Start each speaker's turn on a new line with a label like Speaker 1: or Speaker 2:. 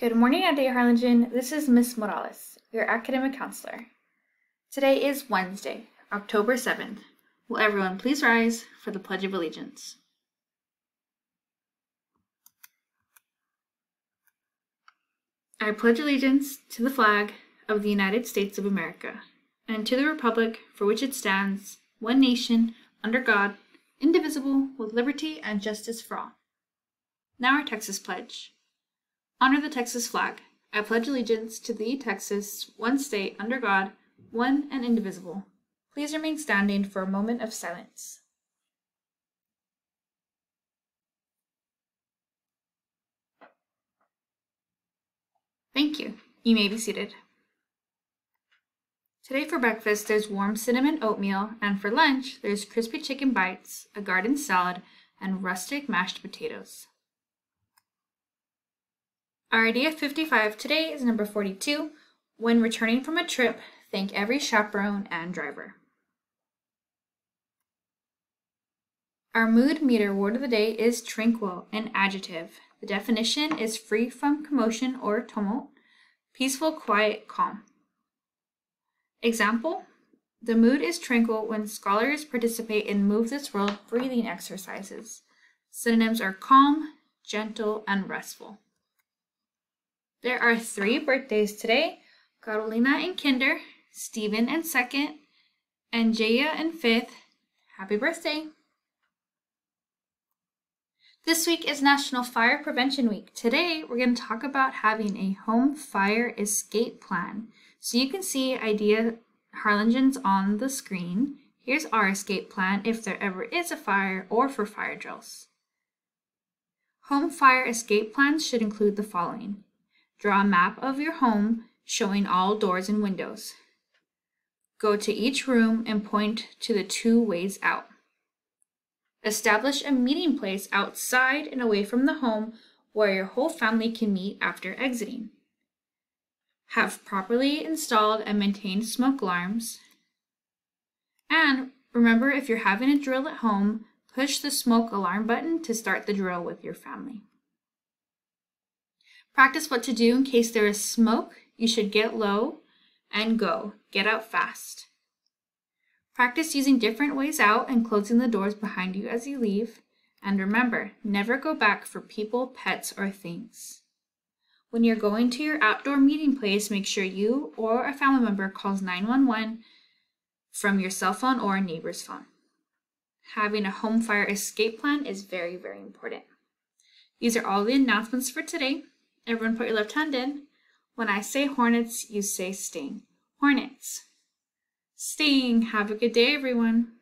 Speaker 1: Good morning, IDEA Harlingen. This is Miss Morales, your academic counselor. Today is Wednesday, October 7th. Will everyone please rise for the Pledge of Allegiance? I pledge allegiance to the flag of the United States of America and to the republic for which it stands, one nation, under God, indivisible, with liberty and justice for all. Now our Texas Pledge. Honor the Texas flag. I pledge allegiance to thee, Texas, one state, under God, one and indivisible. Please remain standing for a moment of silence. Thank you. You may be seated. Today for breakfast, there's warm cinnamon oatmeal, and for lunch, there's crispy chicken bites, a garden salad, and rustic mashed potatoes. Our idea 55 today is number 42. When returning from a trip, thank every chaperone and driver. Our mood meter word of the day is tranquil, an adjective. The definition is free from commotion or tumult, peaceful, quiet, calm. Example, the mood is tranquil when scholars participate in Move This World breathing exercises. Synonyms are calm, gentle, and restful. There are three birthdays today Carolina in kinder, Stephen in second, and Jaya in fifth. Happy birthday! This week is National Fire Prevention Week. Today, we're going to talk about having a home fire escape plan. So you can see idea Harlingen's on the screen. Here's our escape plan if there ever is a fire or for fire drills. Home fire escape plans should include the following. Draw a map of your home showing all doors and windows. Go to each room and point to the two ways out. Establish a meeting place outside and away from the home where your whole family can meet after exiting. Have properly installed and maintained smoke alarms. And remember, if you're having a drill at home, push the smoke alarm button to start the drill with your family. Practice what to do in case there is smoke. You should get low and go. Get out fast. Practice using different ways out and closing the doors behind you as you leave. And remember, never go back for people, pets, or things. When you're going to your outdoor meeting place, make sure you or a family member calls 911 from your cell phone or a neighbor's phone. Having a home fire escape plan is very, very important. These are all the announcements for today. Everyone put your left hand in. When I say hornets, you say sting. Hornets. Sting. Have a good day, everyone.